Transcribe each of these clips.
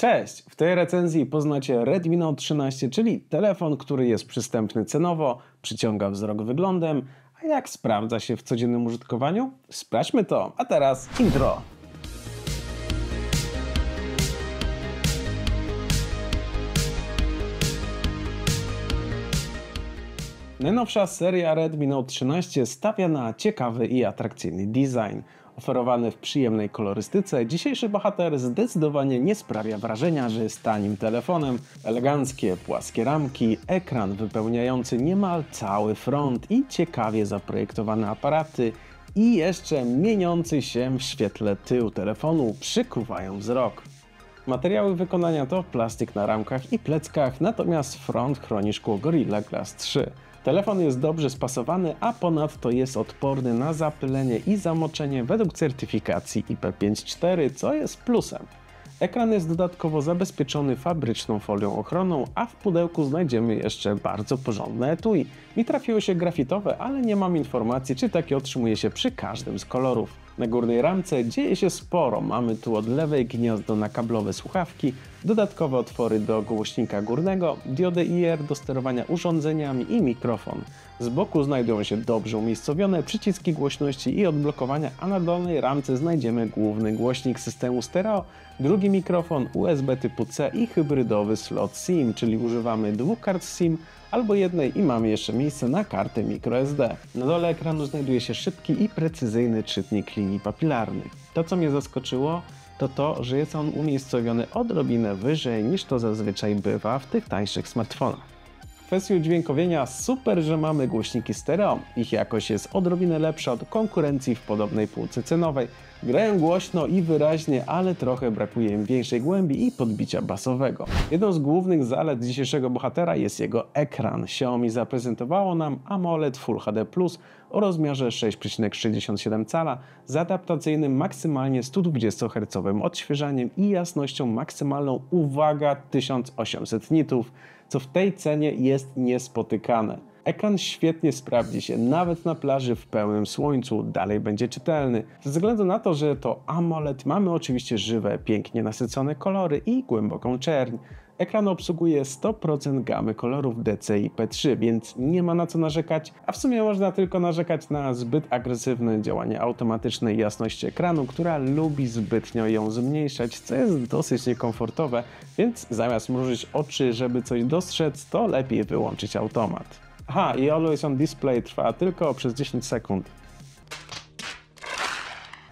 Cześć! W tej recenzji poznacie Redmi Note 13, czyli telefon, który jest przystępny cenowo, przyciąga wzrok wyglądem, a jak sprawdza się w codziennym użytkowaniu? Sprawdźmy to, a teraz intro! Najnowsza seria Redmi Note 13 stawia na ciekawy i atrakcyjny design. Oferowany w przyjemnej kolorystyce, dzisiejszy bohater zdecydowanie nie sprawia wrażenia, że jest tanim telefonem. Eleganckie, płaskie ramki, ekran wypełniający niemal cały front i ciekawie zaprojektowane aparaty i jeszcze mieniący się w świetle tył telefonu przykuwają wzrok. Materiały wykonania to plastik na ramkach i pleckach, natomiast front chroni szkło Gorilla Glass 3. Telefon jest dobrze spasowany, a ponadto jest odporny na zapylenie i zamoczenie według certyfikacji IP54, co jest plusem. Ekran jest dodatkowo zabezpieczony fabryczną folią ochronną, a w pudełku znajdziemy jeszcze bardzo porządne etui. Mi trafiło się grafitowe, ale nie mam informacji, czy takie otrzymuje się przy każdym z kolorów. Na górnej ramce dzieje się sporo. Mamy tu od lewej gniazdo na kablowe słuchawki, dodatkowe otwory do głośnika górnego, diodę IR do sterowania urządzeniami i mikrofon. Z boku znajdują się dobrze umiejscowione przyciski głośności i odblokowania, a na dolnej ramce znajdziemy główny głośnik systemu stereo, drugi mikrofon USB typu C i hybrydowy slot SIM, czyli używamy dwóch kart SIM albo jednej i mamy jeszcze miejsce na kartę microSD. Na dole ekranu znajduje się szybki i precyzyjny czytnik linii papilarnych. To co mnie zaskoczyło to to, że jest on umiejscowiony odrobinę wyżej niż to zazwyczaj bywa w tych tańszych smartfonach. Kwestii udźwiękowienia super, że mamy głośniki stereo. Ich jakość jest odrobinę lepsza od konkurencji w podobnej półce cenowej. Grają głośno i wyraźnie, ale trochę brakuje im większej głębi i podbicia basowego. Jedną z głównych zalet dzisiejszego bohatera jest jego ekran. Xiaomi zaprezentowało nam AMOLED Full HD Plus o rozmiarze 6,67 cala z adaptacyjnym maksymalnie 120 Hz odświeżaniem i jasnością maksymalną, uwaga, 1800 nitów, co w tej cenie jest niespotykane. Ekran świetnie sprawdzi się nawet na plaży w pełnym słońcu, dalej będzie czytelny. Ze względu na to, że to AMOLED, mamy oczywiście żywe, pięknie nasycone kolory i głęboką czerń. Ekran obsługuje 100% gamy kolorów DCI-P3, więc nie ma na co narzekać, a w sumie można tylko narzekać na zbyt agresywne działanie automatycznej jasności ekranu, która lubi zbytnio ją zmniejszać, co jest dosyć niekomfortowe, więc zamiast mrużyć oczy, żeby coś dostrzec, to lepiej wyłączyć automat. Aha, i Always on Display trwa tylko przez 10 sekund.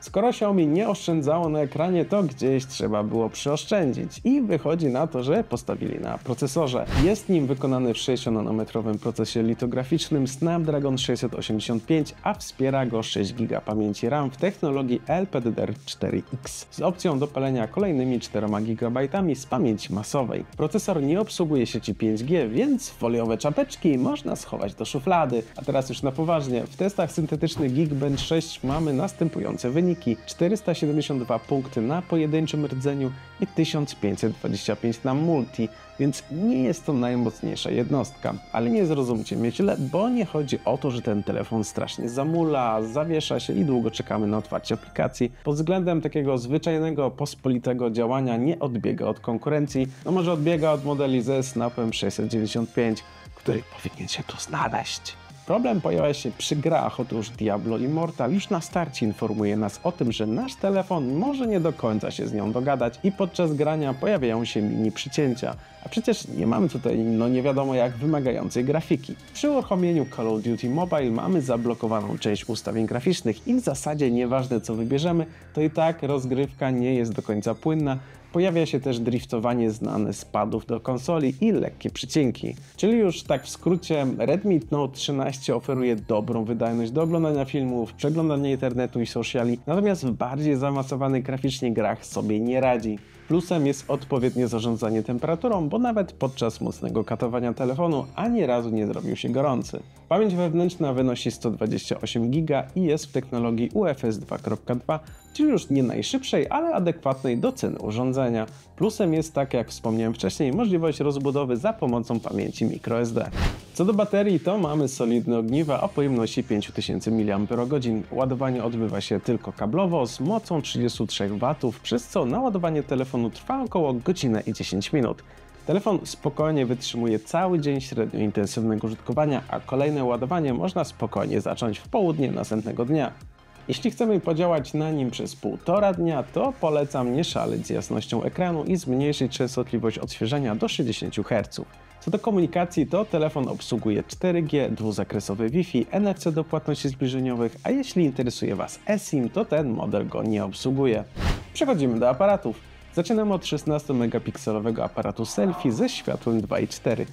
Skoro Xiaomi nie oszczędzało na ekranie, to gdzieś trzeba było przyoszczędzić i wychodzi na to, że postawili na procesorze. Jest nim wykonany w 6-nanometrowym procesie litograficznym Snapdragon 685, a wspiera go 6 GB pamięci RAM w technologii LPDDR4X z opcją dopalenia kolejnymi 4 GB z pamięci masowej. Procesor nie obsługuje sieci 5G, więc foliowe czapeczki można schować do szuflady. A teraz już na poważnie. W testach syntetycznych Geekbench 6 mamy następujące wyniki wyniki 472 punkty na pojedynczym rdzeniu i 1525 na multi, więc nie jest to najmocniejsza jednostka. Ale nie zrozumcie mnie źle, bo nie chodzi o to, że ten telefon strasznie zamula, zawiesza się i długo czekamy na otwarcie aplikacji. Pod względem takiego zwyczajnego, pospolitego działania nie odbiega od konkurencji, no może odbiega od modeli ze Snapem 695, który powinien się tu znaleźć. Problem pojawia się przy grach, otóż Diablo Immortal już na starcie informuje nas o tym, że nasz telefon może nie do końca się z nią dogadać i podczas grania pojawiają się mini przycięcia. A przecież nie mamy tutaj no nie wiadomo jak wymagającej grafiki. Przy uruchomieniu Call of Duty Mobile mamy zablokowaną część ustawień graficznych i w zasadzie nieważne co wybierzemy, to i tak rozgrywka nie jest do końca płynna, Pojawia się też driftowanie znane z padów do konsoli i lekkie przycinki. Czyli już tak w skrócie, Redmi Note 13 oferuje dobrą wydajność do oglądania filmów, przeglądania internetu i sociali, natomiast w bardziej zaawansowanych graficznie grach sobie nie radzi. Plusem jest odpowiednie zarządzanie temperaturą, bo nawet podczas mocnego katowania telefonu ani razu nie zrobił się gorący. Pamięć wewnętrzna wynosi 128 GB i jest w technologii UFS 2.2, czyli już nie najszybszej, ale adekwatnej do ceny urządzenia. Plusem jest, tak jak wspomniałem wcześniej, możliwość rozbudowy za pomocą pamięci microSD. Co do baterii, to mamy solidne ogniwa o pojemności 5000 mAh. Ładowanie odbywa się tylko kablowo z mocą 33 W, przez co naładowanie telefonu trwa około godzinę i 10 minut. Telefon spokojnie wytrzymuje cały dzień średnio intensywnego użytkowania, a kolejne ładowanie można spokojnie zacząć w południe następnego dnia. Jeśli chcemy podziałać na nim przez półtora dnia, to polecam nie szaleć z jasnością ekranu i zmniejszyć częstotliwość odświeżania do 60 Hz. Co do komunikacji, to telefon obsługuje 4G, dwuzakresowy Wi-Fi, NFC do płatności zbliżeniowych, a jeśli interesuje Was eSIM, to ten model go nie obsługuje. Przechodzimy do aparatów. Zaczynamy od 16-megapikselowego aparatu selfie ze światłem 2.4.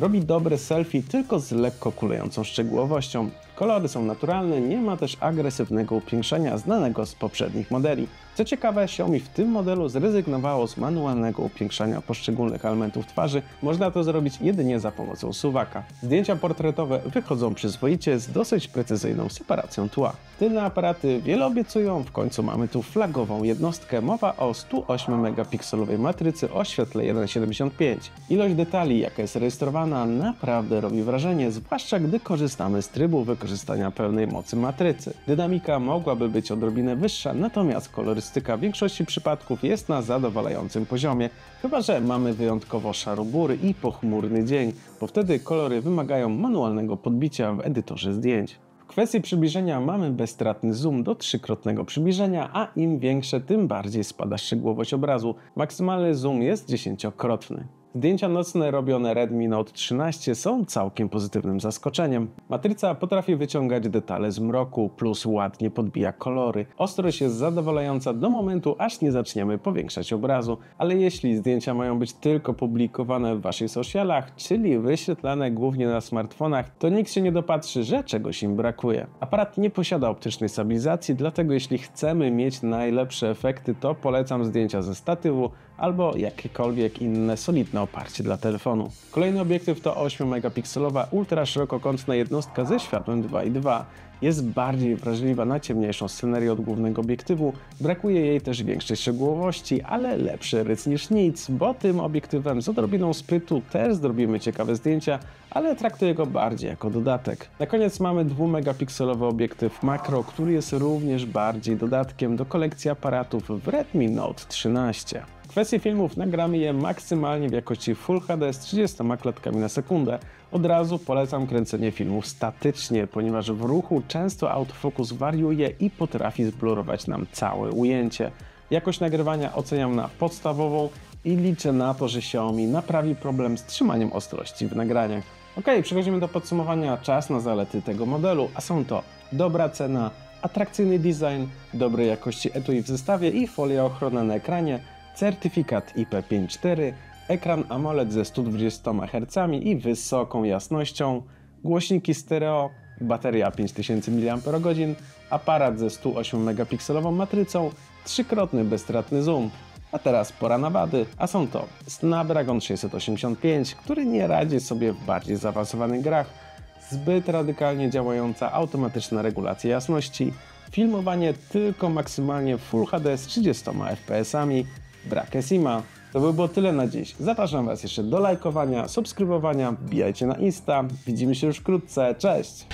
Robi dobre selfie tylko z lekko kulejącą szczegółowością. Kolory są naturalne, nie ma też agresywnego upiększenia znanego z poprzednich modeli. Co ciekawe, Xiaomi w tym modelu zrezygnowało z manualnego upiększania poszczególnych elementów twarzy. Można to zrobić jedynie za pomocą suwaka. Zdjęcia portretowe wychodzą przyzwoicie z dosyć precyzyjną separacją tła. Tylne aparaty wiele obiecują, w końcu mamy tu flagową jednostkę. Mowa o 108 megapikselowej matrycy o świetle 1.75. Ilość detali, jaka jest rejestrowana, naprawdę robi wrażenie, zwłaszcza gdy korzystamy z trybu wykorzystania pełnej mocy matrycy. Dynamika mogłaby być odrobinę wyższa, natomiast kolorystyka w większości przypadków jest na zadowalającym poziomie, chyba że mamy wyjątkowo szarobury i pochmurny dzień, bo wtedy kolory wymagają manualnego podbicia w edytorze zdjęć. W kwestii przybliżenia mamy bezstratny zoom do trzykrotnego przybliżenia, a im większe, tym bardziej spada szczegółowość obrazu. Maksymalny zoom jest dziesięciokrotny. Zdjęcia nocne robione Redmi Note 13 są całkiem pozytywnym zaskoczeniem. Matryca potrafi wyciągać detale z mroku, plus ładnie podbija kolory. Ostrość jest zadowalająca do momentu, aż nie zaczniemy powiększać obrazu, ale jeśli zdjęcia mają być tylko publikowane w waszych socialach, czyli wyświetlane głównie na smartfonach, to nikt się nie dopatrzy, że czegoś im brakuje. Aparat nie posiada optycznej stabilizacji, dlatego jeśli chcemy mieć najlepsze efekty, to polecam zdjęcia ze statywu albo jakiekolwiek inne solidne oparcie dla telefonu. Kolejny obiektyw to 8-megapikselowa ultraszerokokątna jednostka ze światłem 2.2. Jest bardziej wrażliwa na ciemniejszą scenerię od głównego obiektywu, brakuje jej też większej szczegółowości, ale lepszy rys niż nic, bo tym obiektywem z odrobiną sprytu też zrobimy ciekawe zdjęcia, ale traktuję go bardziej jako dodatek. Na koniec mamy 2-megapikselowy obiektyw makro, który jest również bardziej dodatkiem do kolekcji aparatów w Redmi Note 13. Kwestii filmów nagramy je maksymalnie w jakości Full HD z 30 klatkami na sekundę. Od razu polecam kręcenie filmów statycznie, ponieważ w ruchu często autofokus wariuje i potrafi zblurować nam całe ujęcie. Jakość nagrywania oceniam na podstawową i liczę na to, że Xiaomi naprawi problem z trzymaniem ostrości w nagraniach. Ok, przechodzimy do podsumowania. Czas na zalety tego modelu, a są to dobra cena, atrakcyjny design, dobrej jakości etui w zestawie i folia ochronna na ekranie, certyfikat IP54, ekran AMOLED ze 120 Hz i wysoką jasnością, głośniki stereo, bateria 5000 mAh, aparat ze 108 megapikselową matrycą, trzykrotny bezstratny zoom. A teraz pora na wady, a są to Snapdragon 685, który nie radzi sobie w bardziej zaawansowanych grach, zbyt radykalnie działająca automatyczna regulacja jasności, filmowanie tylko maksymalnie Full HD z 30 fps, brak SIMA. To by było tyle na dziś. Zapraszam Was jeszcze do lajkowania, subskrybowania, bijajcie na Insta. Widzimy się już wkrótce. Cześć!